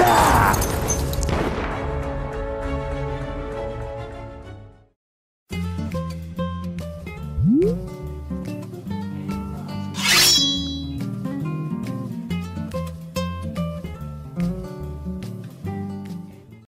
down.